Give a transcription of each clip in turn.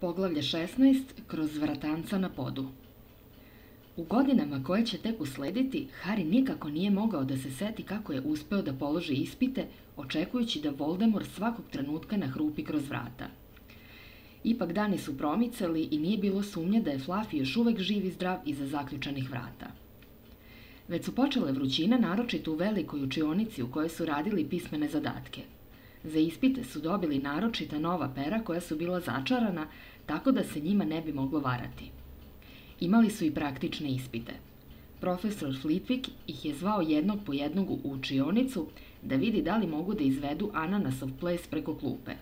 Poglavlje 16. Kroz vratanca na podu. U godinama koje će tek uslediti, Harry nikako nije mogao da se seti kako je uspeo da položi ispite, očekujući da Voldemort svakog trenutka nahrupi kroz vrata. Ipak dani su promicali i nije bilo sumnje da je Fluffy još uvek živ i zdrav iza zaključanih vrata. Već su počele vrućine, naročito u velikoj učionici u kojoj su radili pismene zadatke. Za ispite su dobili naročita nova pera koja su bila začarana, tako da se njima ne bi moglo varati. Imali su i praktične ispite. Profesor Flitwick ih je zvao jednog po jednog u učionicu da vidi da li mogu da izvedu ananasov ples preko klupe.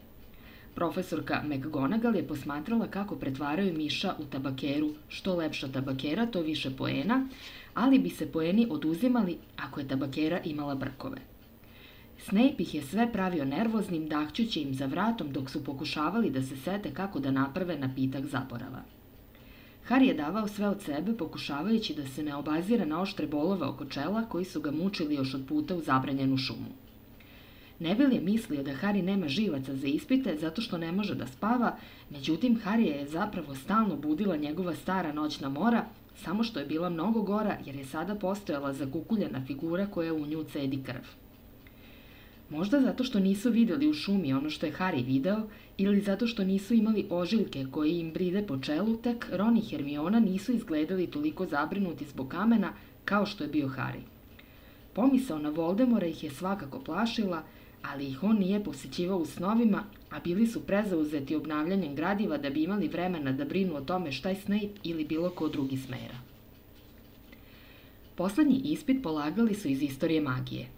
Profesorka McGonagall je posmatrala kako pretvaraju miša u tabakeru, što lepša tabakera, to više poena, ali bi se poeni oduzimali ako je tabakera imala brkove. Snape ih je sve pravio nervoznim, dahćući im za vratom dok su pokušavali da se sete kako da naprave napitak zaborava. Harry je davao sve od sebe, pokušavajući da se ne obazira na oštre bolove oko čela koji su ga mučili još od puta u zabranjenu šumu. Neville je mislio da Harry nema živaca za ispite zato što ne može da spava, međutim Harry je zapravo stalno budila njegova stara noćna mora, samo što je bila mnogo gora jer je sada postojala zakukuljena figura koja u nju cedi krv. Možda zato što nisu videli u šumi ono što je Harry video ili zato što nisu imali ožiljke koji im bride po čelu, tek Ron i Hermiona nisu izgledali toliko zabrinuti zbog kamena kao što je bio Harry. Pomisao na Voldemora ih je svakako plašila, ali ih on nije posjećivao u snovima, a bili su prezauzeti obnavljanjem gradiva da bi imali vremena da brinu o tome šta je Snape ili bilo ko drugi smera. Poslednji ispit polagali su iz istorije magije –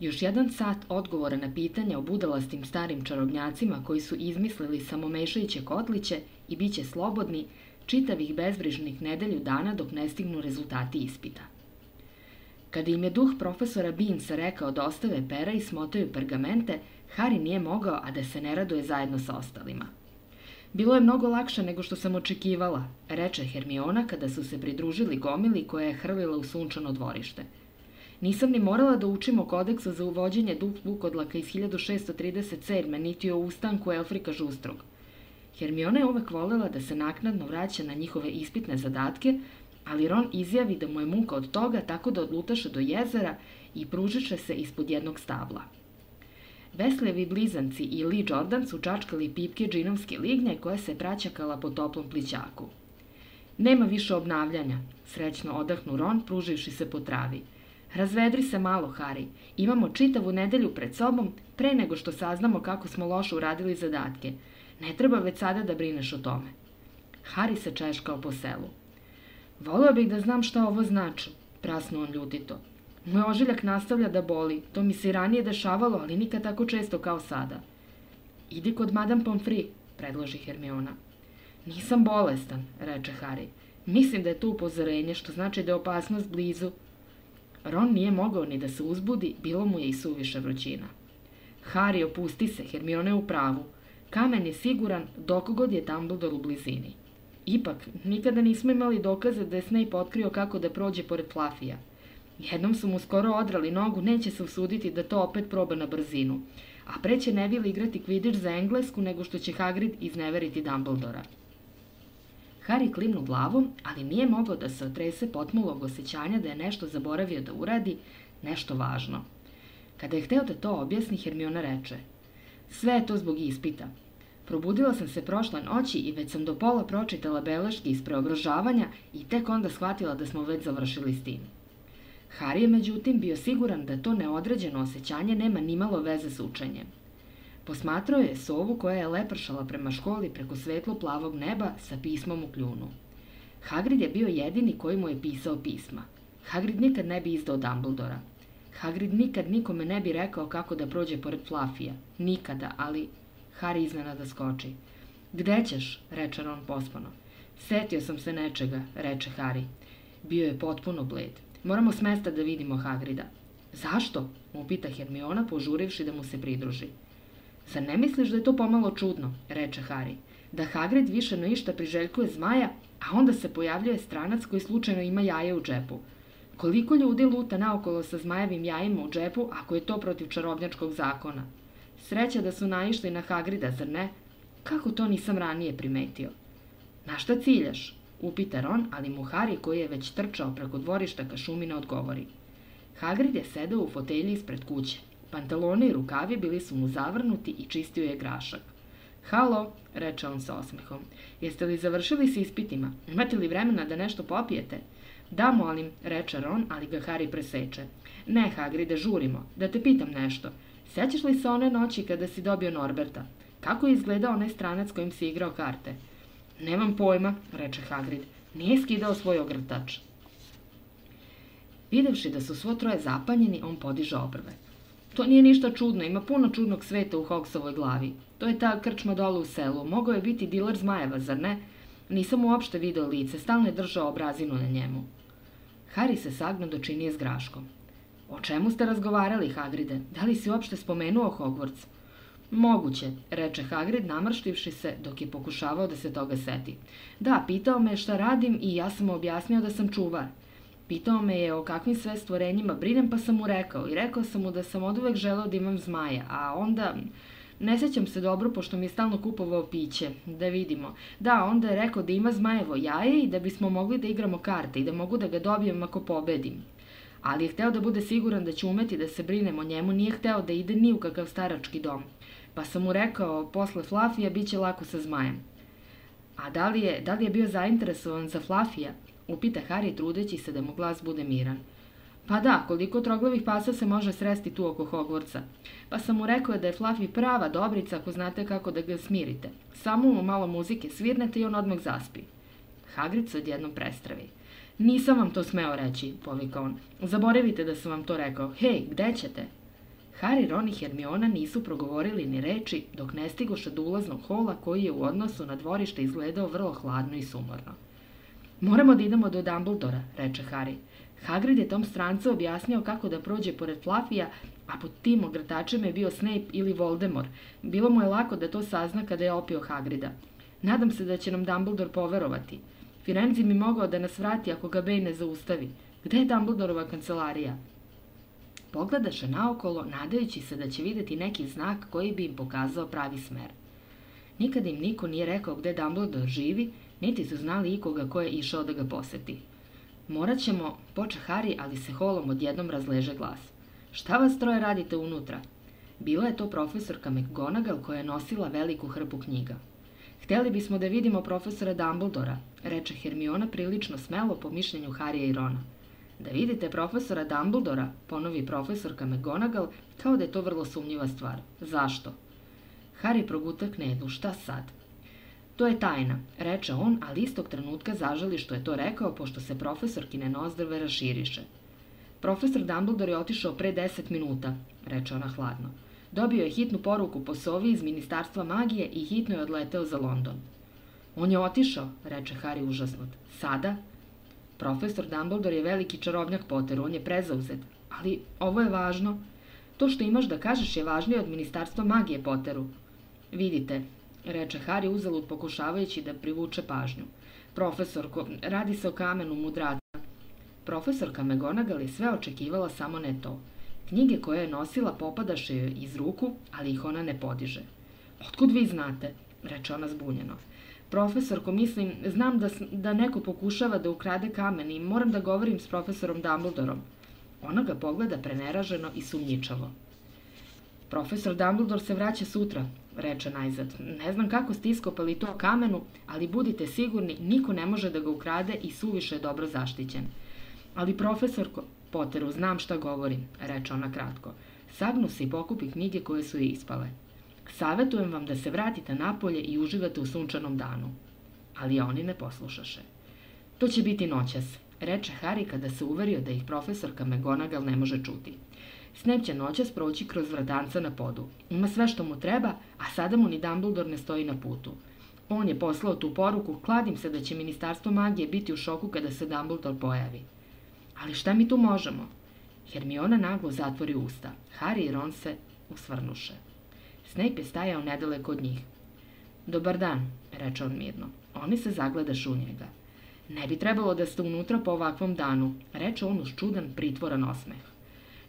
Još jedan sat odgovora na pitanja o budalastim starim čarobnjacima koji su izmislili samomešajuće kotliće i biće slobodni čitavih bezbrižnih nedelju dana dok ne stignu rezultati ispita. Kada im je duh profesora Beansa rekao da ostave pera i smotaju pergamente, Harry nije mogao, a da se ne raduje zajedno sa ostalima. Bilo je mnogo lakše nego što sam očekivala, reče Hermiona kada su se pridružili gomili koja je hrlila u sunčano dvorište – Nisam ni morala da učim o kodeksu za uvođenje duplog odlaka iz 1637. niti o ustanku Elfrika Žustrog. Hermiona je uvek volela da se naknadno vraća na njihove ispitne zadatke, ali Ron izjavi da mu je muka od toga tako da odlutaše do jezera i pružiše se ispod jednog stabla. Veslevi blizanci i Lee Jordan su čačkali pipke džinovske lignje koja se praćakala po toplom plićaku. Nema više obnavljanja, srećno odahnu Ron pruživši se po travi – Razvedri se malo, Hari. Imamo čitavu nedelju pred sobom pre nego što saznamo kako smo loše uradili zadatke. Ne treba već sada da brineš o tome. Hari se češkao po selu. Voleo bih da znam šta ovo znači, prasnuo on ljutito. Moj ožiljak nastavlja da boli, to mi se i ranije dešavalo, ali nikad tako često kao sada. Idi kod Madame Pomfri, predloži Hermiona. Nisam bolestan, reče Harry. Mislim da je to upozorenje, što znači da je opasnost blizu, Ron nije mogao ni da se uzbudi, bilo mu je i suviše vrućina. Harry, opusti se, Hermione je u pravu. Kamen je siguran dok god je Dumbledore u blizini. Ipak, nikada nismo imali dokaze da je Snape otkrio kako da prođe pored Flafija. Jednom su mu skoro odrali nogu, neće se usuditi da to opet proba na brzinu. A pre će Neville igrati Quidditch za Englesku nego što će Hagrid izneveriti Dumbledora. Harry klimnu glavom, ali nije mogao da se otrese potmulog osjećanja da je nešto zaboravio da uradi, nešto važno. Kada je hteo da to objasni, Hermiona reče Sve je to zbog ispita. Probudila sam se prošle noći i već sam do pola pročitala beleške iz preobražavanja i tek onda shvatila da smo već završili s tim. Harry je međutim bio siguran da to neodređeno osjećanje nema nimalo veze s učenjem. Posmatrao je sovu koja je lepršala prema školi preko svetlo-plavog neba sa pismom u kljunu. Hagrid je bio jedini koji mu je pisao pisma. Hagrid nikad ne bi izdao Dumbledora. Hagrid nikad nikome ne bi rekao kako da prođe pored Flafija. Nikada, ali... Harry iznenada skoči. Gde ćeš? reče Ron pospano. Setio sam se nečega, reče Harry. Bio je potpuno bled. Moramo s mesta da vidimo Hagrida. Zašto? mu pita Hermiona, požurivši da mu se pridruži. Zar ne misliš da je to pomalo čudno, reče Harry, da Hagrid više no išta priželjkuje zmaja, a onda se pojavljuje stranac koji slučajno ima jaje u džepu. Koliko ljudi luta naokolo sa zmajevim jajima u džepu ako je to protiv čarobnjačkog zakona? Sreća da su naišli na Hagrida, zar ne? Kako to nisam ranije primetio? Na šta ciljaš? Upita Ron, ali mu Harry, koji je već trčao preko dvorišta ka šumi, ne odgovori. Hagrid je sedao u fotelji ispred kuće. Pantalone i rukavi bili su mu zavrnuti i čistio je grašak. Halo, reče on sa osmehom. Jeste li završili s ispitima? Imate li vremena da nešto popijete? Da, molim, reče Ron, ali ga Harry preseče. Ne, Hagride, žurimo. Da te pitam nešto. Sećaš li se one noći kada si dobio Norberta? Kako je izgledao onaj stranac kojim si igrao karte? Nemam pojma, reče Hagrid. Nije skidao svoj ogrtač. Videvši da su svo troje zapanjeni, on podiže obrve. To nije ništa čudno, ima puno čudnog sveta u Hogsovoj glavi. To je ta krčma dole u selu. Mogao je biti diler zmajeva, zar ne? Nisam uopšte video lice, stalno je držao obrazinu na njemu. Harry se sagno dočinije s graškom. O čemu ste razgovarali, Hagride? Da li si uopšte spomenuo Hogwarts? Moguće, reče Hagrid namrštivši se dok je pokušavao da se toga seti. Da, pitao me šta radim i ja sam mu objasnio da sam čuvar. Pitao me je o kakvim sve stvorenjima brinem, pa sam mu rekao. I rekao sam mu da sam od uvek želeo da imam zmaja, a onda... Ne sećam se dobro, pošto mi je stalno kupovao piće. Da vidimo. Da, onda je rekao da ima zmajevo jaje i da bismo mogli da igramo karte i da mogu da ga dobijem ako pobedim. Ali je hteo da bude siguran da će umeti da se brinem o njemu, nije hteo da ide ni u kakav starački dom. Pa sam mu rekao, posle Flafija bit će lako sa zmajem. A da li je, da li je bio zainteresovan za Flafija? Upita Harry trudeći se da mu glas bude miran. Pa da, koliko troglavih pasa se može sresti tu oko Hogwartsa. Pa sam mu rekao da je Fluffy prava dobrica ako znate kako da ga smirite. Samo mu malo muzike svirnete i on odmah zaspi. Hagrid se odjednom prestravi. Nisam vam to smeo reći, povika on. Zaboravite da sam vam to rekao. Hej, gde ćete? Harry, Ron i Hermiona nisu progovorili ni reči dok ne stigoše do ulaznog hola koji je u odnosu na dvorište izgledao vrlo hladno i sumorno. Moramo da idemo do Dumbledora, reče Harry. Hagrid je tom strancu objasnio kako da prođe pored Flafija, a pod tim ogrtačem je bio Snape ili Voldemort. Bilo mu je lako da to sazna kada je opio Hagrida. Nadam se da će nam Dumbledore poverovati. Firenzi mi mogao da nas vrati ako ga Bane ne zaustavi. Gde je Dumbledorova kancelarija? Pogledaše naokolo, nadajući se da će videti neki znak koji bi im pokazao pravi smer. Nikad im niko nije rekao gde Dumbledore živi, niti su znali ikoga ko je išao da ga poseti. Morat ćemo, poče Harry, ali se holom odjednom razleže glas. Šta vas troje radite unutra? Bila je to profesorka McGonagall koja je nosila veliku hrpu knjiga. Hteli bismo da vidimo profesora Dumbledora, reče Hermiona prilično smelo po mišljenju Harija i Rona. Da vidite profesora Dumbledora, ponovi profesorka McGonagall, kao da je to vrlo sumnjiva stvar. Zašto? Harry progutak nedu, šta sad? To je tajna, reče on, ali istog trenutka zažali što je to rekao, pošto se profesorkine nozdrve raširiše. Profesor Dumbledore je otišao pre deset minuta, reče ona hladno. Dobio je hitnu poruku po sovi iz Ministarstva magije i hitno je odleteo za London. On je otišao, reče Harry užasnut. Sada? Profesor Dumbledore je veliki čarobnjak Potter, on je prezauzet. Ali ovo je važno. To što imaš da kažeš je važnije od Ministarstva magije Potteru. Vidite, reče Harry uzalud pokušavajući da privuče pažnju. Profesorko, radi se o kamenu mudraca. Profesorka McGonagall je sve očekivala, samo ne to. Knjige koje je nosila popadaše joj iz ruku, ali ih ona ne podiže. Otkud vi znate? reče ona zbunjeno. Profesorko, mislim, znam da, da neko pokušava da ukrade kamen i moram da govorim s profesorom Dumbledorom. Ona ga pogleda preneraženo i sumnjičavo. Profesor Dumbledore se vraća sutra, reče najzad. Ne znam kako ste iskopali to kamenu, ali budite sigurni, niko ne može da ga ukrade i suviše je dobro zaštićen. Ali profesor Potteru, znam šta govorim, reče ona kratko. Sagnu se i pokupi knjige koje su ispale. Savetujem vam da se vratite napolje i uživate u sunčanom danu. Ali oni ne poslušaše. To će biti noćas, reče Harry kada se uverio da ih profesorka McGonagall ne može čuti. Snape će noćas proći kroz vratanca na podu. Ima sve što mu treba, a sada mu ni Dumbledore ne stoji na putu. On je poslao tu poruku, kladim se da će Ministarstvo magije biti u šoku kada se Dumbledore pojavi. Ali šta mi tu možemo? Hermiona naglo zatvori usta. Harry i Ron se usvrnuše. Snape je stajao nedaleko od njih. Dobar dan, reče on mirno. Oni se zagledaš u njega. Ne bi trebalo da ste unutra po ovakvom danu, reče on uz čudan, pritvoran osmeh.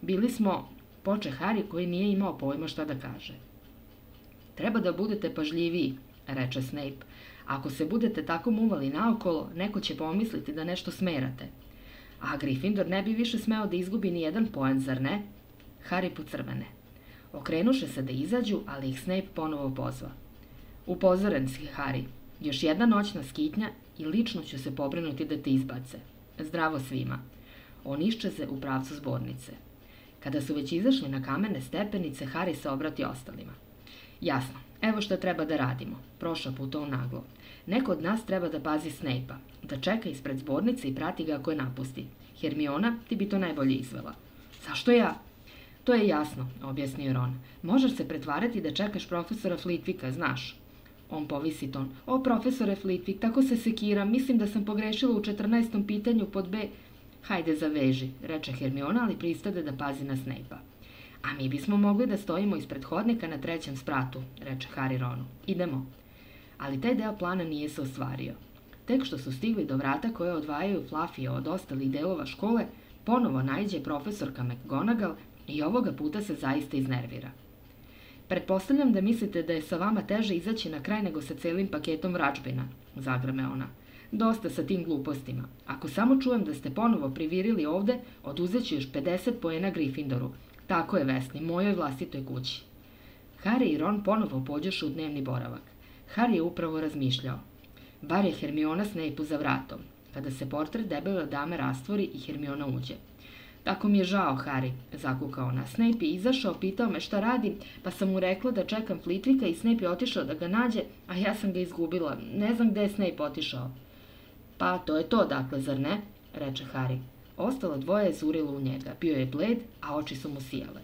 Bili smo, poče Hari koji nije imao pojma šta da kaže. Treba da budete pažljiviji, reče Snape. Ako se budete tako muvali naokolo, neko će pomisliti da nešto smerate. A Gryffindor ne bi više smeo da izgubi ni jedan poen, zar ne? Harry pocrvene. Okrenuše se da izađu, ali ih Snape ponovo pozva. Upozoren si, Harry. Još jedna noćna skitnja i lično ću se pobrinuti da te izbace. Zdravo svima. On iščeze u pravcu zbornice. Kada su već izašli na kamene stepenice, Harry se obrati ostalima. Jasno, evo što treba da radimo, prošao put on naglo. Neko od nas treba da pazi Snape-a, da čeka ispred zbornice i prati ga ako je napusti. Hermiona, ti bi to najbolje izvela. Zašto ja? To je jasno, objasnio Ron. Možeš se pretvarati da čekaš profesora Flitwicka, znaš. On povisi ton. O, profesore Flitwick, tako se sekira, mislim da sam pogrešila u 14. pitanju pod B... Hajde, zaveži, reče Hermiona, ali pristade da pazi na Snape-a. A mi bismo mogli da stojimo ispred hodnika na trećem spratu, reče Harry Ronu. Idemo. Ali taj deo plana nije se ostvario. Tek što su stigli do vrata koje odvajaju Fluffy od ostalih delova škole, ponovo najđe profesorka McGonagall i ovoga puta se zaista iznervira. Pretpostavljam da mislite da je sa vama teže izaći na kraj nego sa celim paketom vračbina, zagrame ona. Dosta sa tim glupostima. Ako samo čujem da ste ponovo privirili ovde, oduzeću još 50 pojena Gryffindoru. Tako je, Vesni, mojoj vlastitoj kući. Harry i Ron ponovo pođešu u dnevni boravak. Harry je upravo razmišljao. Bar je Hermiona Snape za vratom. Kada se portret debele dame rastvori i Hermiona uđe. Tako mi je žao, Harry, zakukao ona. Snape je izašao, pitao me šta radim, pa sam mu rekla da čekam Flitwicka i Snape je otišao da ga nađe, a ja sam ga izgubila. Ne znam gde je Snape otišao. Pa, to je to, dakle, zar ne? reče Harry. Ostalo dvoje je zurilo u njega. Bio je bled, a oči su mu sijale.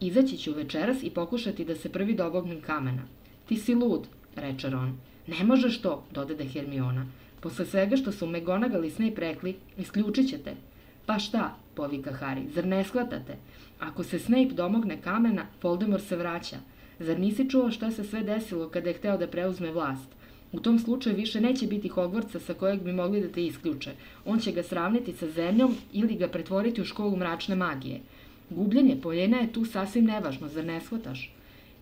Izaći ću večeras i pokušati da se prvi dobognem kamena. Ti si lud, reče Ron. Ne možeš to, dodade Hermiona. Posle svega što su McGonagall i Snape rekli, isključit ćete. Pa šta, povika Harry, zar ne shvatate? Ako se Snape domogne kamena, Voldemort se vraća. Zar nisi čuo šta se sve desilo kada je hteo da preuzme vlast? U tom slučaju više neće biti Hogwartsa sa kojeg bi mogli da te isključe. On će ga sravniti sa zemljom ili ga pretvoriti u školu mračne magije. Gubljenje poljena je tu sasvim nevažno, zar ne shvataš?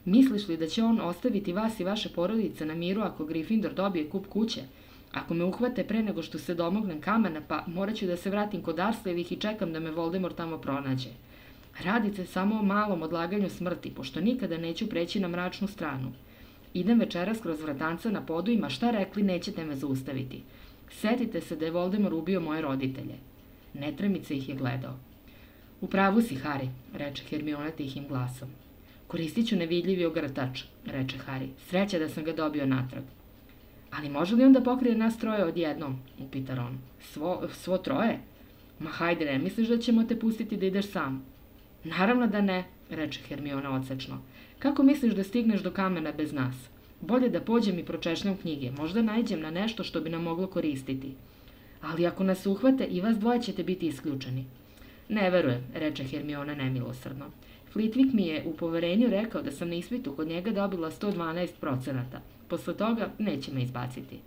Misliš li da će on ostaviti vas i vaše porodice na miru ako Gryffindor dobije kup kuće? Ako me uhvate pre nego što se domognem kamena, pa morat ću da se vratim kod Arslevih i čekam da me Voldemort tamo pronađe. Radi se samo o malom odlaganju smrti, pošto nikada neću preći na mračnu stranu. Idem večeras kroz vratanca na podu i ma šta rekli nećete me zaustaviti. Setite se da je Voldemort ubio moje roditelje. Netremice ih je gledao. U pravu si, Harry, reče Hermiona tihim glasom. Koristit ću nevidljivi ogrtač, reče Harry. Sreća da sam ga dobio natrag. Ali može li on da pokrije nas troje odjednom, upita Ron. Svo, svo troje? Ma hajde, ne misliš da ćemo te pustiti da ideš sam? Naravno da ne, reče Hermiona odsečno. Kako misliš da stigneš do kamena bez nas? Bolje da pođem i pročešljam knjige, možda najđem na nešto što bi nam moglo koristiti. Ali ako nas uhvate, i vas dvoje ćete biti isključeni. Ne verujem, reče Hermiona nemilosrdno. Flitwick mi je u poverenju rekao da sam na ispitu kod njega dobila 112 procenata. Posle toga neće me izbaciti.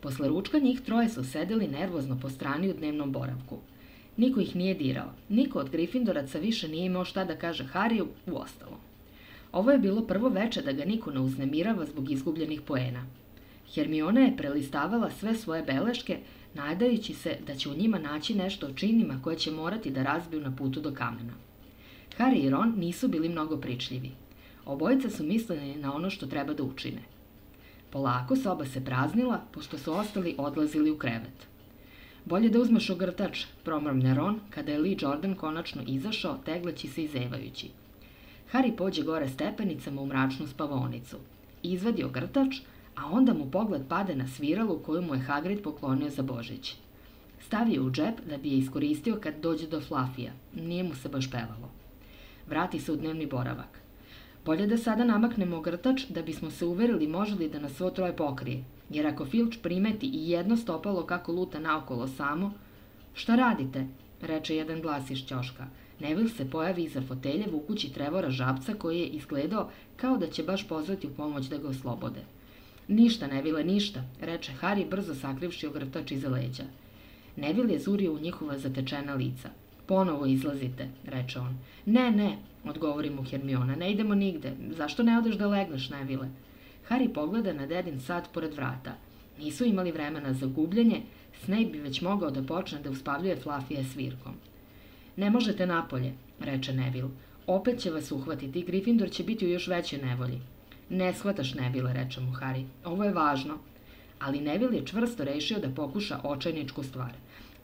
Posle ručka njih troje su sedeli nervozno po strani u dnevnom boravku. Niko ih nije dirao. Niko od Gryffindoraca više nije imao šta da kaže Hariju u ostalo. Ovo je bilo prvo veče da ga niko ne uznemirava zbog izgubljenih poena. Hermiona je prelistavala sve svoje beleške, nadajući se da će u njima naći nešto o činima koje će morati da razbiju na putu do kamena. Harry i Ron nisu bili mnogo pričljivi. Obojica su mislili na ono što treba da učine. Polako soba se praznila, pošto su ostali odlazili u krevet. Bolje da uzmeš ogrtač, promrmne Ron, kada je Lee Jordan konačno izašao, tegleći se i zevajući. Harry pođe gore stepenicama u mračnu spavonicu. Izvadi ogrtač, a onda mu pogled pade na sviralu koju mu je Hagrid poklonio za Božić. Stavi je u džep da bi je iskoristio kad dođe do Flafija. Nije mu se baš pevalo. Vrati se u dnevni boravak. Bolje da sada namaknemo ogrtač da bismo se uverili može li da nas svo troje pokrije, jer ako Filč primeti i jedno stopalo kako luta naokolo samo, šta radite, reče jedan glas iz ćoška. Neville se pojavi iza fotelje vukući Trevora žabca koji je izgledao kao da će baš pozvati u pomoć da ga oslobode. Ništa, Neville, ništa, reče Harry brzo sakrivši ogrtač iza leđa. Neville je zurio u njihova zatečena lica. Ponovo izlazite, reče on. Ne, ne, odgovori mu Hermiona, ne idemo nigde. Zašto ne odeš da legneš, Neville? Harry pogleda na dedin sat pored vrata. Nisu imali vremena za gubljenje, Snape bi već mogao da počne da uspavljuje Flafije svirkom. Ne možete napolje, reče Neville. Opet će vas uhvatiti i Gryffindor će biti u još većoj nevolji. Ne shvataš, Neville, reče mu Harry. Ovo je važno. Ali Neville je čvrsto rešio da pokuša očajničku stvar.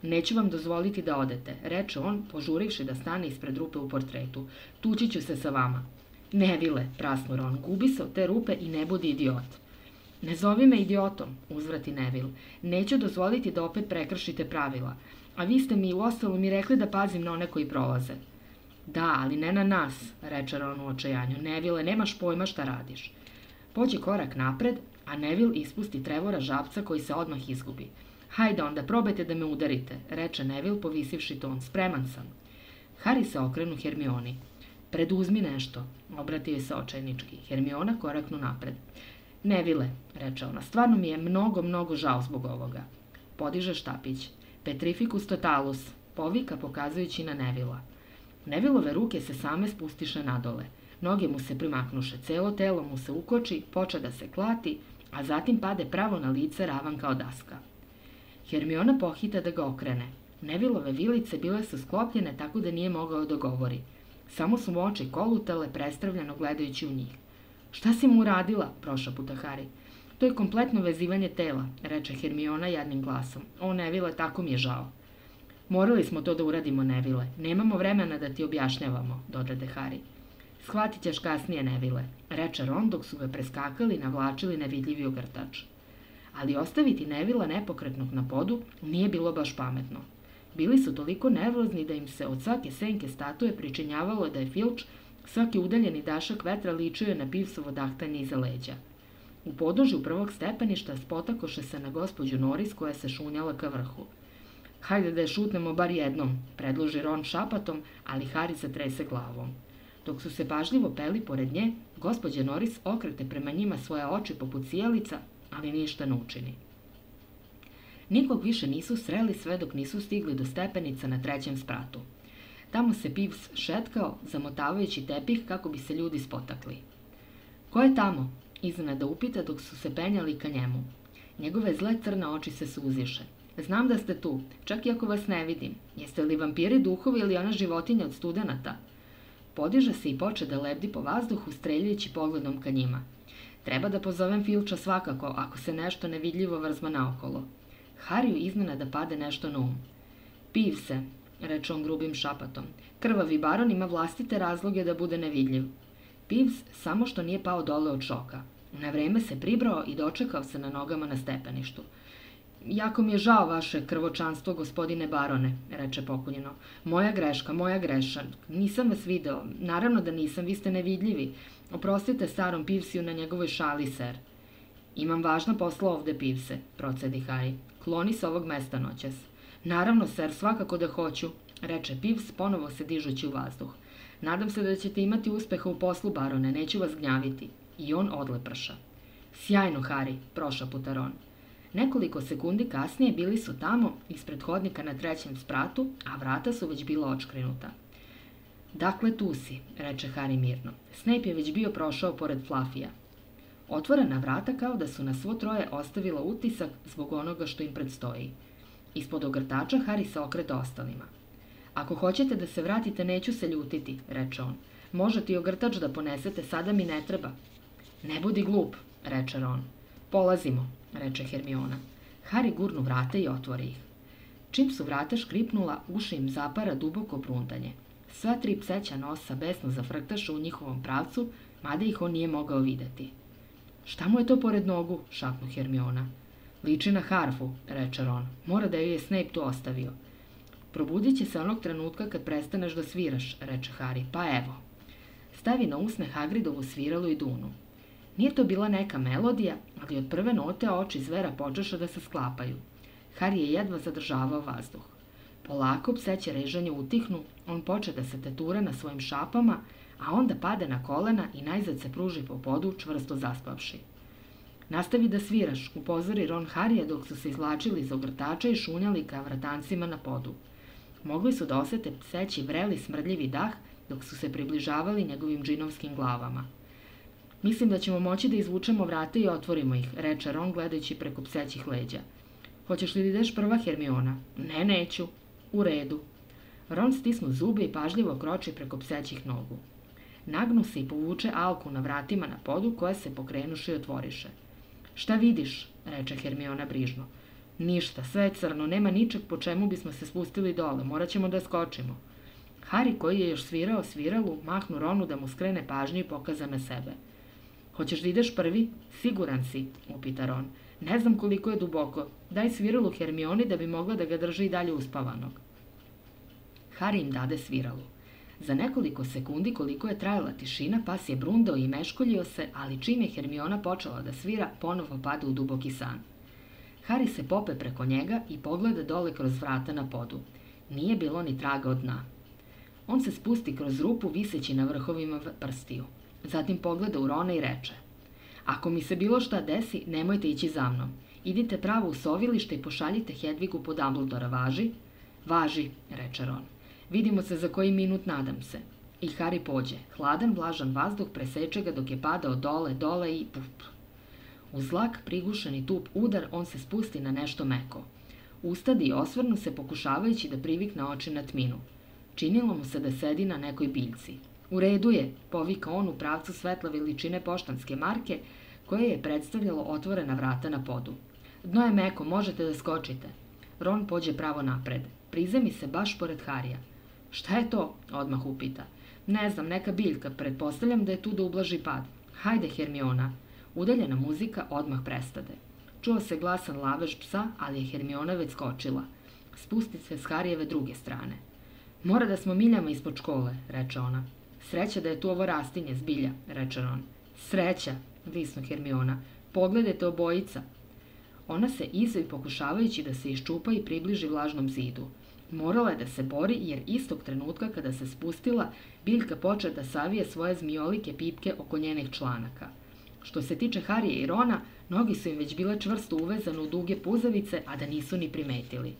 Neću vam dozvoliti da odete, reče on, požurivši da stane ispred rupe u portretu. Tući ću se sa vama. Neville, prasnu Ron, gubi se od te rupe i ne budi idiot. Ne zovi me idiotom, uzvrati Neville. Neću dozvoliti da opet prekršite pravila. A vi ste mi u ostalom i rekli da pazim na one koji prolaze. Da, ali ne na nas, reče Ron u očajanju. Neville, nemaš pojma šta radiš. Pođi korak napred, a Neville ispusti Trevora žabca koji se odmah izgubi. Hajde onda, probajte da me udarite, reče Neville povisivši ton. Spreman sam. Harry se okrenu Hermioni. Preduzmi nešto, obratio se očajnički. Hermiona koraknu napred. Nevile, reče ona, stvarno mi je mnogo, mnogo žao zbog ovoga. Podiže štapić. Petrificus totalus, povika pokazujući na Nevila. Nevilove ruke se same spustiše nadole. Noge mu se primaknuše, celo telo mu se ukoči, poče da se klati, a zatim pade pravo na lice ravan kao daska. Hermiona pohita da ga okrene. Nevilove vilice bile su sklopljene tako da nije mogao da govori. Samo su oči kolutale, prestravljeno gledajući u njih. Šta si mu uradila? prošaputa Harry. To je kompletno vezivanje tela, reče Hermiona jadnim glasom. O, Nevile, tako mi je žao. Morali smo to da uradimo, Nevile. Nemamo vremena da ti objašnjavamo, dodade Harry. Shvatit ćeš kasnije, Nevile, reče Ron dok su ga preskakali i navlačili nevidljivi ogrtač. Ali ostaviti Nevila nepokretnog na podu nije bilo baš pametno. Bili su toliko nervozni da im se od svake senke statue pričinjavalo da je Filč Svaki udaljeni dašak vetra ličio je na pivsovo dahtanje iza leđa. U podožju prvog stepeništa spotakoše se na gospođu Noris koja se šunjala ka vrhu. Hajde da je šutnemo bar jednom, predloži Ron šapatom, ali Harry se trese glavom. Dok su se pažljivo peli pored nje, gospođa Noris okrete prema njima svoje oči poput sijalica, ali ništa ne učini. Nikog više nisu sreli sve dok nisu stigli do stepenica na trećem spratu. Tamo se Pivs šetkao, zamotavajući tepih kako bi se ljudi spotakli. Ko je tamo? Iznenada upita dok su se penjali ka njemu. Njegove zle crne oči se suziše. Znam da ste tu, čak i ako vas ne vidim. Jeste li vampiri duhovi ili ona životinja od studenata? Podiže se i poče da lebdi po vazduhu, streljajući pogledom ka njima. Treba da pozovem Filča svakako, ako se nešto nevidljivo vrzma naokolo. Hariju iznenada pade nešto na um. Piv se, reče on grubim šapatom. Krvavi baron ima vlastite razloge da bude nevidljiv. Pivs samo što nije pao dole od šoka. Na vreme se pribrao i dočekao se na nogama na stepeništu. Jako mi je žao vaše krvočanstvo, gospodine barone, reče pokunjeno. Moja greška, moja greša. Nisam vas video. Naravno da nisam, vi ste nevidljivi. Oprostite starom Pivsiju na njegovoj šali, ser. Imam važna posla ovde, Pivse, procedi Harry. Kloni se ovog mesta noćas. Naravno, ser, svakako da hoću, reče Pivs, ponovo se dižući u vazduh. Nadam se da ćete imati uspeha u poslu, barone, neću vas gnjaviti. I on odleprša. Sjajno, Hari, proša putaron. Nekoliko sekundi kasnije bili su tamo, ispred hodnika na trećem spratu, a vrata su već bila očkrenuta. Dakle, tu si, reče Harry mirno. Snape je već bio prošao pored Flafija. Otvorena vrata kao da su na svo troje ostavila utisak zbog onoga što im predstoji – Ispod ogrtača Hari se okreta ostalima. Ako hoćete da se vratite, neću se ljutiti, reče on. Možete i ogrtač da ponesete, sada mi ne treba. Ne budi glup, reče Ron. Polazimo, reče Hermiona. Hari gurnu vrata i otvori ih. Čim su vrata škripnula, uši im zapara duboko bruntanje. Sva tri pseća nosa besno zafrktaše u njihovom pravcu, mada ih on nije mogao videti. Šta mu je to pored nogu? šapnu Hermiona. Liči na harfu, reče Ron. Mora da je Snape tu ostavio. Probudit će se onog trenutka kad prestaneš da sviraš, reče Harry. Pa evo. Stavi na usne Hagridovu sviralu i dunu. Nije to bila neka melodija, ali od prve note oči zvera počeša da se sklapaju. Harry je jedva zadržavao vazduh. Polako pseće režanje utihnu, on poče da se tetura na svojim šapama, a onda pade na kolena i najzad se pruži po podu čvrsto zaspavši. Nastavi da sviraš, upozori Ron Harija dok su se izlačili iz ogrtača i šunjali ka vratancima na podu. Mogli su da osete pseći vreli smrdljivi dah dok su se približavali njegovim džinovskim glavama. Mislim da ćemo moći da izvučemo vrata i otvorimo ih, reče Ron gledajući preko psećih leđa. Hoćeš li da ideš prva, Hermiona? Ne, neću. U redu. Ron stisnu zube i pažljivo kroči preko psećih nogu. Nagnu se i povuče Alku na vratima na podu koja se pokrenuše i otvoriše. Šta vidiš? reče Hermiona brižno. Ništa, sve je crno, nema ničeg po čemu bismo se spustili dole, morat ćemo da skočimo. Harry, koji je još svirao sviralu, mahnu Ronu da mu skrene pažnju i pokaza na sebe. Hoćeš da ideš prvi? Siguran si, upita Ron. Ne znam koliko je duboko. Daj sviralu Hermioni da bi mogla da ga drži i dalje uspavanog. Harry im dade sviralu. Za nekoliko sekundi koliko je trajala tišina, pas je brundao i meškoljio se, ali čim je Hermiona počela da svira, ponovo pada u duboki san. Harry se pope preko njega i pogleda dole kroz vrata na podu. Nije bilo ni traga od dna. On se spusti kroz rupu viseći na vrhovima prstiju. Zatim pogleda u Rona i reče Ako mi se bilo šta desi, nemojte ići za mnom. Idite pravo u sovilište i pošaljite Hedvigu po Dumbledora, važi? Važi, reče Ron. Vidimo se za koji minut, nadam se. I Harry pođe. Hladan, vlažan vazduh preseče ga dok je padao dole, dole i pup. U zlak, prigušeni tup udar, on se spusti na nešto meko. Ustadi i osvrnu se pokušavajući da privikne oči na tminu. Činilo mu se da sedi na nekoj biljci. U redu je, povika on u pravcu svetla veličine poštanske marke, koje je predstavljalo otvorena vrata na podu. Dno je meko, možete da skočite. Ron pođe pravo napred. Prizemi se baš pored Harija. Šta je to? Odmah upita. Ne znam, neka biljka, pretpostavljam da je tu da ublaži pad. Hajde, Hermiona. Udaljena muzika odmah prestade. Čuo se glasan lavež psa, ali je Hermiona već skočila. Spusti se s Harijeve druge strane. Mora da smo miljama ispod škole, reče ona. Sreća da je tu ovo rastinje zbilja, reče on. Sreća, visno Hermiona. Pogledajte obojica. Ona se izve pokušavajući da se iščupa i približi vlažnom zidu. Morala je da se bori jer istog trenutka kada se spustila, biljka poče da savije svoje zmiolike pipke oko njenih članaka. Što se tiče Harije i Rona, nogi su im već bile čvrsto uvezane u duge puzavice, a da nisu ni primetili.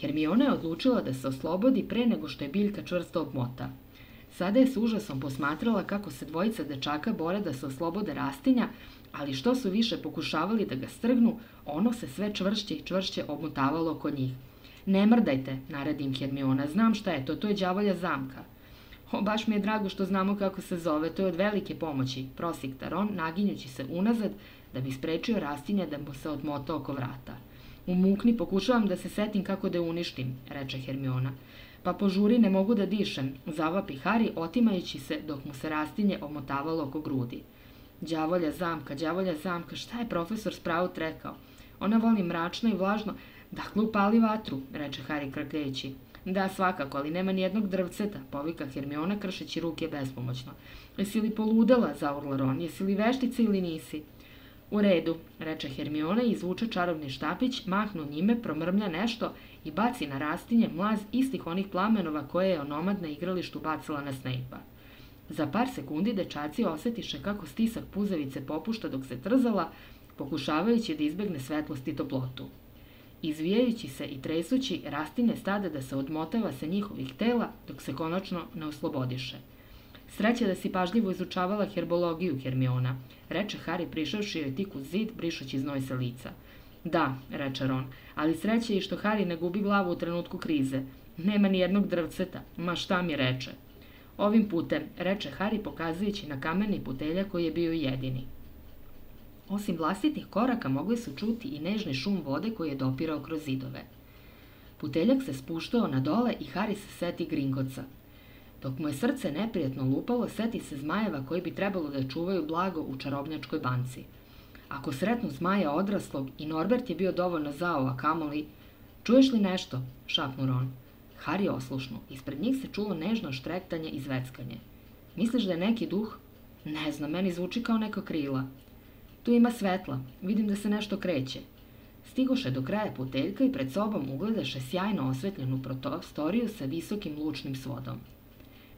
Hermiona je odlučila da se oslobodi pre nego što je biljka čvrsto obmota. Sada je s užasom posmatrala kako se dvojica dečaka bore da se oslobode rastinja, ali što su više pokušavali da ga strgnu, ono se sve čvršće i čvršće obmotavalo oko njih. Ne mrdajte, naredim Hermiona, znam šta je to, to je đavolja zamka. O, baš mi je drago što znamo kako se zove, to je od velike pomoći, prosikta Ron, naginjući se unazad da bi sprečio rastinja da mu se odmota oko vrata. U mukni pokušavam da se setim kako da je uništim, reče Hermiona. Pa požuri ne mogu da dišem, zavapi Hari otimajući se dok mu se rastinje omotavalo oko grudi. Đavolja zamka, đavolja zamka, šta je profesor Sprout rekao? Ona voli mračno i vlažno, Dakle, upali vatru, reče Harry krkljeći. Da, svakako, ali nema ni jednog drvceta, povika Hermiona kršeći ruke bespomoćno. Jesi li poludela, zaurla Ron, jesi li veštica ili nisi? U redu, reče Hermiona i izvuče čarobni štapić, mahnu njime, promrmlja nešto i baci na rastinje mlaz istih onih plamenova koje je onomad na igralištu bacila na Snape-a. Za par sekundi dečaci osetiše kako stisak puzavice popušta dok se trzala, pokušavajući da izbegne svetlost i toplotu. Izvijajući se i tresući, rastine stade da se odmotava sa njihovih tela dok se konačno ne oslobodiše. Sreća da si pažljivo izučavala herbologiju, Hermiona, reče Harry prišavši joj tik uz zid, brišući znoj sa lica. Da, reče Ron, ali sreća je što Harry ne gubi glavu u trenutku krize. Nema ni jednog drvceta, ma šta mi reče. Ovim putem, reče Harry pokazujući na kameni putelja koji je bio jedini. Osim vlastitih koraka mogli su čuti i nežni šum vode koji je dopirao kroz zidove. Puteljak se spuštao na dole i Hari se seti Gringoca. Dok mu je srce neprijatno lupalo, seti se zmajeva koji bi trebalo da čuvaju blago u čarobnjačkoj banci. Ako sretnu zmaja odraslog i Norbert je bio dovoljno zao, a kamoli... Čuješ li nešto? šapnu Ron. Hari oslušno. Ispred njih se čulo nežno štrektanje i zveckanje. Misliš da je neki duh? Ne znam, meni zvuči kao neka krila. Tu ima svetla, vidim da se nešto kreće. Stigoše do kraja puteljka i pred sobom ugledaše sjajno osvetljenu prostoriju sa visokim lučnim svodom.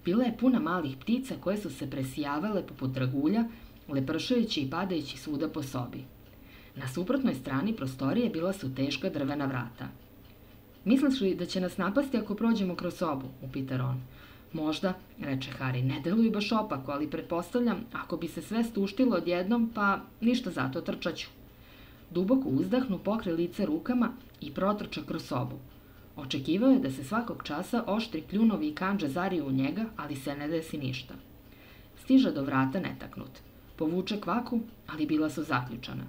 Bila je puna malih ptica koje su se presijavale poput dragulja, lepršajući i padajući svuda po sobi. Na suprotnoj strani prostorije bila su teška drvena vrata. Misliš li da će nas napasti ako prođemo kroz sobu? upita Ron. Možda, reče Harry, ne deluju baš opako, ali pretpostavljam, ako bi se sve stuštilo odjednom, pa ništa zato trčaću. Duboko uzdahnu, pokre lice rukama i protrča kroz sobu. Očekivao je da se svakog časa oštri kljunovi i kanđe zariju u njega, ali se ne desi ništa. Stiže do vrata netaknut. Povuče kvaku, ali bila su zaključana.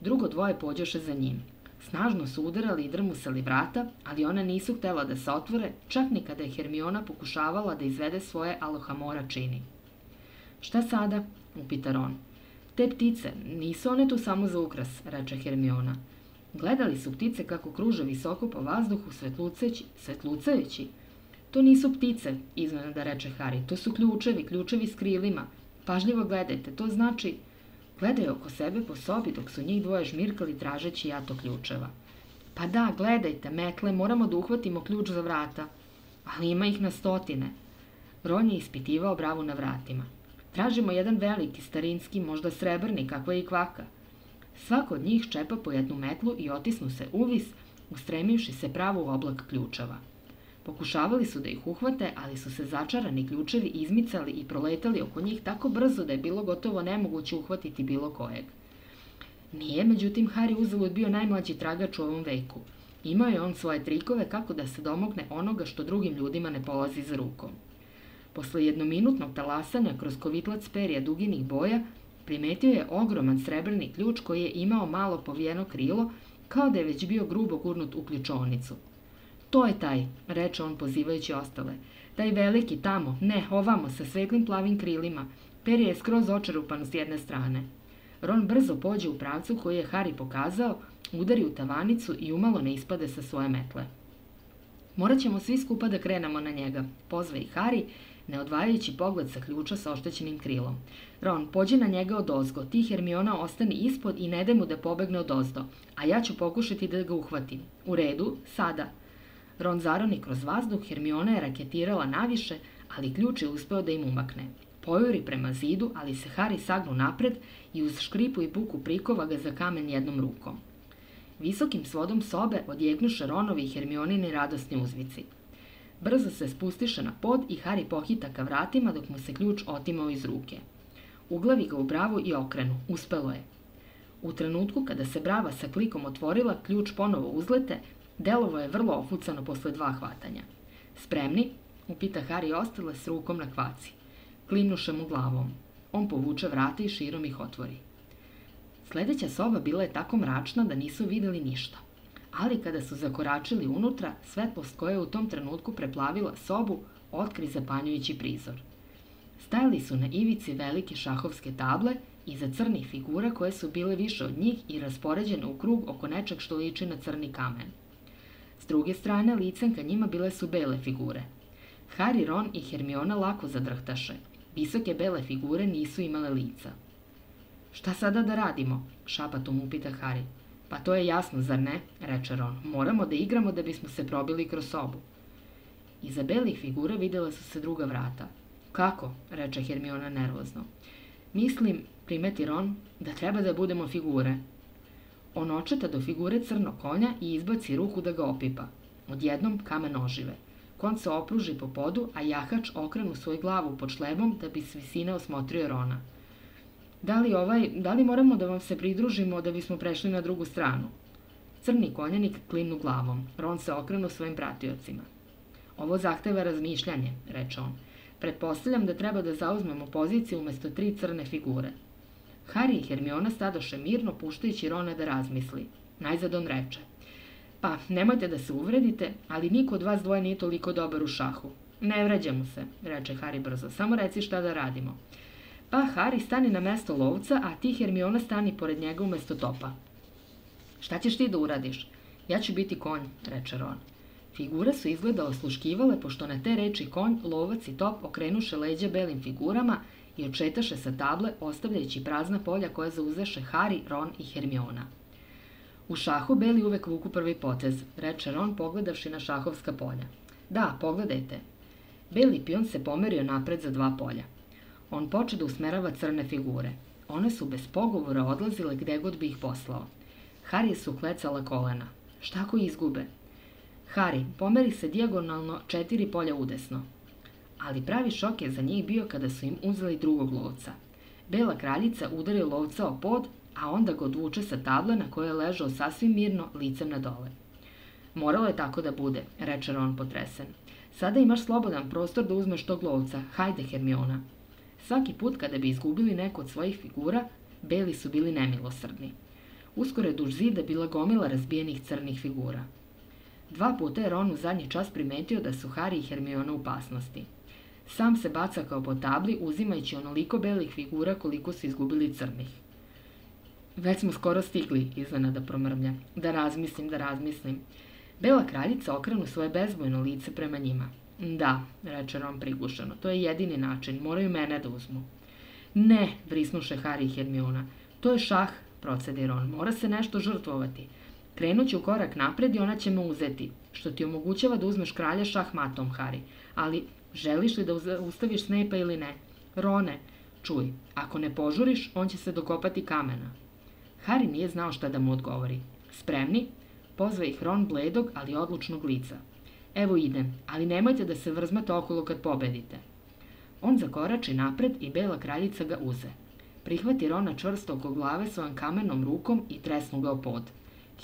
Drugo dvoje pođoše za njim. Snažno su udarali i drmusali vrata, ali one nisu htela da se otvore, čak ni kada je Hermiona pokušavala da izvede svoje alohamora čini. Šta sada? upita Ron. Te ptice, nisu one tu samo za ukras, reče Hermiona. Gledali su ptice kako kruže visoko po vazduhu, svetluceći, svetlucajući. To nisu ptice, da reče Harry, to su ključevi, ključevi s krilima. Pažljivo gledajte, to znači... Gledaju oko sebe po sobi dok su njih dvoje žmirkali tražeći jato ključeva. Pa da, gledajte, mekle, moramo da uhvatimo ključ za vrata. Ali ima ih na stotine. Ron je ispitivao bravu na vratima. Tražimo jedan veliki, starinski, možda srebrni, kakva je i kvaka. Svako od njih čepa po jednu metlu i otisnu se uvis, ustremivši se pravo u oblak ključeva. Pokušavali su da ih uhvate, ali su se začarani ključevi izmicali i proletali oko njih tako brzo da je bilo gotovo nemoguće uhvatiti bilo kojeg. Nije, međutim, Harry uzalud bio najmlađi tragač u ovom veku. Imao je on svoje trikove kako da se domogne onoga što drugim ljudima ne polazi za rukom. Posle jednominutnog talasanja kroz kovitlac perija duginih boja, primetio je ogroman srebrni ključ koji je imao malo povijeno krilo, kao da je već bio grubo gurnut u ključovnicu. To je taj, reče on pozivajući ostale. Taj veliki tamo, ne, ovamo, sa svetlim plavim krilima. Perje je skroz očerupan s jedne strane. Ron brzo pođe u pravcu koji je Harry pokazao, udari u tavanicu i umalo ne ispade sa svoje metle. Morat ćemo svi skupa da krenemo na njega, pozve i Harry, ne odvajajući pogled sa ključa sa oštećenim krilom. Ron, pođi na njega od ozgo, ti Hermiona ostani ispod i ne daj mu da pobegne od ozdo, a ja ću pokušati da ga uhvatim. U redu, sada. Ron zaroni kroz vazduh, Hermiona je raketirala naviše, ali ključ je uspeo da im umakne. Pojuri prema zidu, ali se Harry sagnu napred i uz škripu i buku prikova ga za kamen jednom rukom. Visokim svodom sobe odjegnuše Ronovi i Hermionini radosni uzvici. Brzo se spustiše na pod i Harry pohita ka vratima dok mu se ključ otimao iz ruke. Uglavi ga u bravu i okrenu. Uspelo je. U trenutku kada se brava sa klikom otvorila, ključ ponovo uzlete, delovo je vrlo ofucano posle dva hvatanja. Spremni? upita Harry ostale s rukom na kvaci. Klimnuše mu glavom. On povuče vrata i širom ih otvori. Sledeća soba bila je tako mračna da nisu videli ništa. Ali kada su zakoračili unutra, svetlost koja je u tom trenutku preplavila sobu, otkri zapanjujući prizor. Stajali su na ivici velike šahovske table iza crnih figura koje su bile više od njih i raspoređene u krug oko nečeg što liči na crni kamen. S druge strane, licem ka njima bile su bele figure. Harry, Ron i Hermiona lako zadrhtaše. Visoke bele figure nisu imale lica. Šta sada da radimo? šapatom upita Harry. Pa to je jasno, zar ne? reče Ron. Moramo da igramo da bismo se probili kroz sobu. Iza belih figura videla su se druga vrata. Kako? reče Hermiona nervozno. Mislim, primeti Ron, da treba da budemo figure. On očeta do figure crnog konja i izbaci ruku da ga opipa. Odjednom kamen ožive. Kon se opruži po podu, a jahač okrenu svoju glavu pod šlebom da bi s visine osmotrio Rona. Da li, ovaj, da li moramo da vam se pridružimo da bismo prešli na drugu stranu? Crni konjanik klimnu glavom. Ron se okrenu svojim pratiocima. Ovo zahteva razmišljanje, reče on. Pretpostavljam da treba da zauzmemo poziciju umesto tri crne figure. Harry i Hermiona stadoše mirno, puštajući Rona da razmisli. Najzad on reče. Pa, nemojte da se uvredite, ali niko od vas dvoje nije toliko dobar u šahu. Ne vrađamo se, reče Harry brzo. Samo reci šta da radimo. Pa Harry stani na mesto lovca, a ti Hermiona stani pored njega umesto topa. Šta ćeš ti da uradiš? Ja ću biti konj, reče Ron. Figure su izgleda osluškivale, pošto na te reči konj, lovac i top okrenuše leđa belim figurama i očetaše sa table, ostavljajući prazna polja koja zauzeše Harry, Ron i Hermiona. U šahu Beli uvek vuku prvi potez, reče Ron pogledavši na šahovska polja. Da, pogledajte. Beli pion se pomerio napred za dva polja. On poče da usmerava crne figure. One su bez pogovora odlazile gde god bi ih poslao. Harry su klecala kolena. Šta ako izgube? Harry, pomeri se dijagonalno četiri polja udesno. Ali pravi šok je za njih bio kada su im uzeli drugog lovca. Bela kraljica udari lovca o pod, a onda ga odvuče sa table na kojoj je ležao sasvim mirno, licem na dole. Moralo je tako da bude, reče Ron potresen. Sada imaš slobodan prostor da uzmeš tog lovca. Hajde, Hermiona. Svaki put kada bi izgubili neku od svojih figura, beli su bili nemilosrdni. Uskoro je duž zida bila gomila razbijenih crnih figura. Dva puta je Ron u zadnji čas primetio da su Harry i Hermiona u opasnosti. Sam se baca kao po tabli, uzimajući onoliko belih figura koliko su izgubili crnih. Već smo skoro stigli, iznenada promrmlja. Da razmislim, da razmislim. Bela kraljica okrenu svoje bezbojno lice prema njima. Da, reče Ron prigušeno, to je jedini način, moraju mene da uzmu. Ne, vrisnuše Harry i Hermiona. To je šah, procedi Ron, mora se nešto žrtvovati. Krenuću korak napred i ona će me uzeti, što ti omogućava da uzmeš kralja šahmatom, Harry. Ali, želiš li da ustaviš Snape ili ne? Rone, čuj, ako ne požuriš, on će se dokopati kamena. Harry nije znao šta da mu odgovori. Spremni? Pozva ih Ron bledog, ali odlučnog lica. Evo idem, ali nemojte da se vrzmate okolo kad pobedite. On zakorači napred i bela kraljica ga uze. Prihvati Rona čvrsto oko glave svojom kamenom rukom i tresnu ga o pod.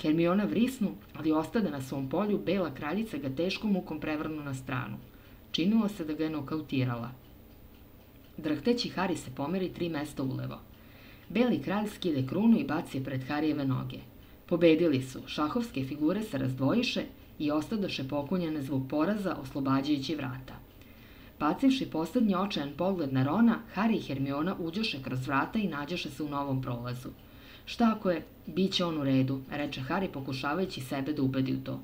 Hermiona vrisnu, ali ostade na svom polju, bela kraljica ga teškom mukom prevrnu na stranu. Činilo se da ga je nokautirala. Drhteći Hari se pomeri tri mesta ulevo. Beli kralj skide krunu i baci je pred Harijeve noge. Pobedili su, šahovske figure se razdvojiše i ostadoše pokunjene zbog poraza oslobađajući vrata. Bacivši poslednji očajan pogled na Rona, Harry i Hermiona uđoše kroz vrata i nađoše se u novom prolazu. Šta ako je, bit će on u redu, reče Harry pokušavajući sebe da ubedi u to.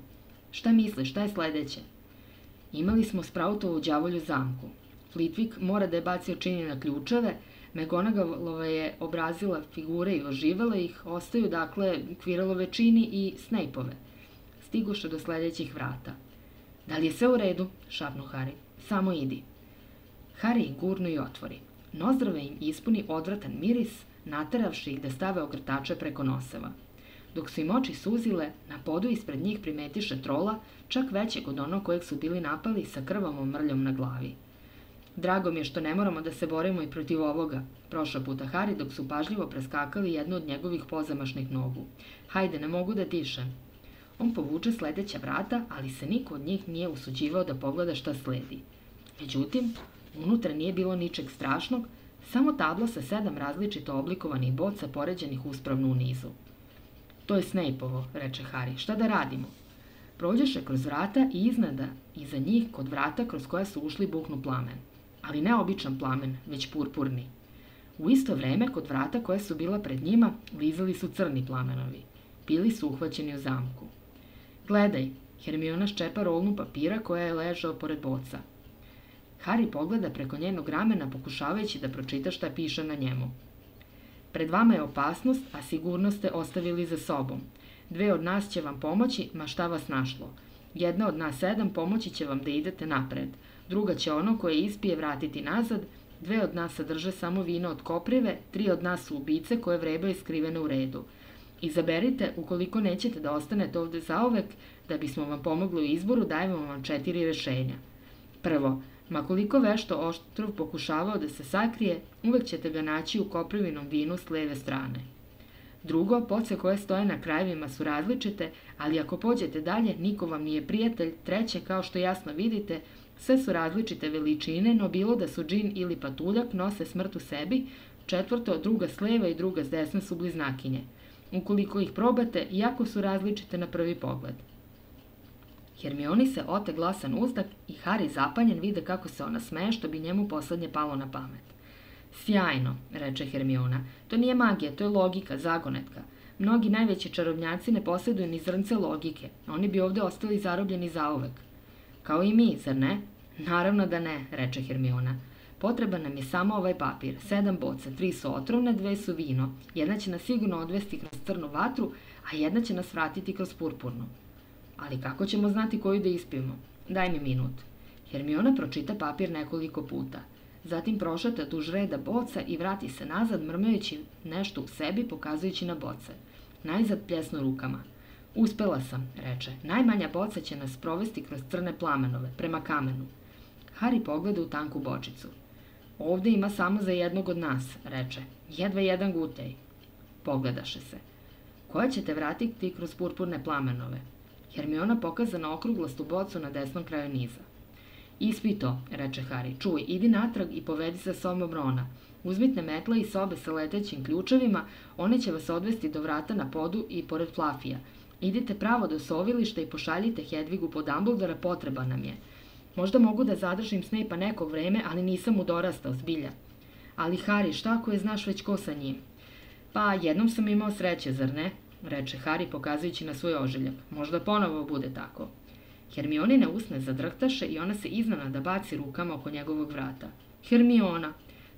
Šta misliš, šta je sledeće? Imali smo Sproutovu đavolju zamku. Flitwick mora da je bacio čini na ključeve, McGonagallova je obrazila figure i oživela ih, ostaju dakle Kviralove čini i Snapeove. Stigoše do sledećih vrata. Da li je sve u redu? šapnu Harry. Samo idi. Harry ih gurnu i otvori. Nozdrave im ispuni odvratan miris, nateravši ih da stave ogrtače preko noseva. Dok su im oči suzile, na podu ispred njih primetiše trola, čak većeg od onog kojeg su bili napali sa krvavom mrljom na glavi. Drago mi je što ne moramo da se borimo i protiv ovoga, prošla puta Hari dok su pažljivo preskakali jednu od njegovih pozamašnih nogu. Hajde, ne mogu da dišem. On povuče sledeća vrata, ali se niko od njih nije usuđivao da pogleda šta sledi. Međutim, unutra nije bilo ničeg strašnog, samo tabla sa sedam različito oblikovanih boca poređenih uspravno u nizu. To je Snapeovo, reče Harry. Šta da radimo? Prođeše kroz vrata i iznada, iza njih, kod vrata kroz koja su ušli buknu plamen ali ne običan plamen, već purpurni. U isto vreme, kod vrata koja su bila pred njima, lizali su crni plamenovi. Bili su uhvaćeni u zamku. Gledaj, Hermiona ščepa rolnu papira koja je ležao pored boca. Harry pogleda preko njenog ramena pokušavajući da pročita šta piše na njemu. Pred vama je opasnost, a sigurnost ste ostavili za sobom. Dve od nas će vam pomoći, ma šta vas našlo. Jedna od nas sedam pomoći će vam da idete napred druga će ono koje ispije vratiti nazad, dve od nas sadrže samo vino od koprive, tri od nas su ubice koje vrebaju skrivene u redu. Izaberite, ukoliko nećete da ostanete ovde zaovek, da bismo vam pomogli u izboru, dajemo vam četiri rešenja. Prvo, makoliko vešto oštrov pokušavao da se sakrije, uvek ćete ga naći u koprivinom vinu s leve strane. Drugo, poce koje stoje na krajevima su različite, ali ako pođete dalje, niko vam nije prijatelj. Treće, kao što jasno vidite, Sve su različite veličine, no bilo da su džin ili patuljak nose smrt u sebi, četvrto, druga s leva i druga s desna su bliznakinje. Ukoliko ih probate, jako su različite na prvi pogled. Hermioni se ote glasan uzdak i Harry zapanjen vide kako se ona smeje što bi njemu poslednje palo na pamet. Sjajno, reče Hermiona. To nije magija, to je logika, zagonetka. Mnogi najveći čarobnjaci ne posjeduju ni zrnce logike. Oni bi ovde ostali zarobljeni zauvek. Kao i mi, zar ne? Naravno da ne, reče Hermiona. Potreban nam je samo ovaj papir. Sedam boca, tri su otrovne, dve su vino. Jedna će nas sigurno odvesti kroz crnu vatru, a jedna će nas vratiti kroz purpurnu. Ali kako ćemo znati koju da ispijemo? Daj mi minut. Hermiona pročita papir nekoliko puta. Zatim prošeta duž reda boca i vrati se nazad, mrmajući nešto u sebi, pokazujući na boce. Najzad pljesnu rukama. Uspela sam, reče. Najmanja boca će nas provesti kroz crne plamenove, prema kamenu. Harry pogleda u tanku bočicu. Ovde ima samo za jednog od nas, reče. Jedva jedan gutej. Pogledaše se. Koja ćete vratiti kroz purpurne plamenove? Hermiona pokaza na okruglastu bocu na desnom kraju niza. Ispi to, reče Harry. Čuj, idi natrag i povedi sa sobom Rona. Uzmite metla i sobe sa letećim ključevima, one će vas odvesti do vrata na podu i pored Flafija. Idite pravo do sovilišta i pošaljite Hedvigu po Dumbledora, potreba nam je. Možda mogu da zadržim Snape-a neko vreme, ali nisam mu dorastao, zbilja. Ali, Harry, šta ako je znaš već ko sa njim? Pa, jednom sam imao sreće, zar ne? Reče Harry pokazujući na svoj ožiljak. Možda ponovo bude tako. Hermionine usne zadrhtaše i ona se iznenada baci rukama oko njegovog vrata. Hermiona,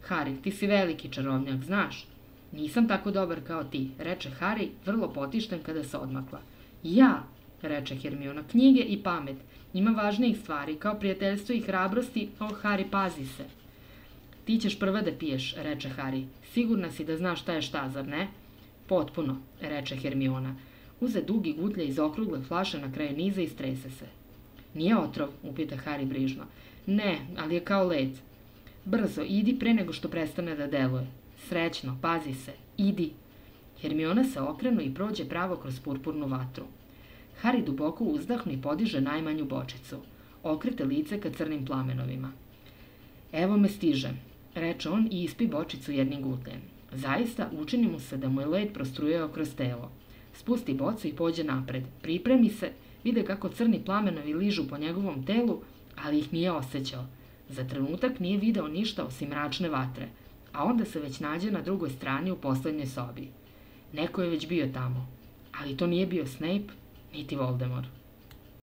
Harry, ti si veliki čarovnjak, znaš? Nisam tako dobar kao ti, reče Harry, vrlo potišten kada se odmakla. Ja, reče Hermiona, knjige i pamet. Ima važnijih stvari, kao prijateljstvo i hrabrosti, o, Harry, pazi se. Ti ćeš prva da piješ, reče Harry. Sigurna si da znaš šta je šta, zar ne? Potpuno, reče Hermiona. Uze dugi gutlje iz okrugle flaše na kraju niza i strese se. Nije otrov, upita Harry brižno. Ne, ali je kao led. Brzo, idi pre nego što prestane da deluje. Srećno, pazi se, idi. Hermiona se okrenu i prođe pravo kroz purpurnu vatru. Harry duboko uzdahnu i podiže najmanju bočicu. Okrete lice ka crnim plamenovima. Evo me stiže, reče on i ispi bočicu jednim gutljem. Zaista, učini mu se da mu je led prostrujeo kroz telo. Spusti bocu i pođe napred. Pripremi se, vide kako crni plamenovi ližu po njegovom telu, ali ih nije osjećao. Za trenutak nije video ništa osim mračne vatre, a onda se već nađe na drugoj strani u poslednjoj sobi. Neko je već bio tamo, ali to nije bio Snape, niti Voldemort.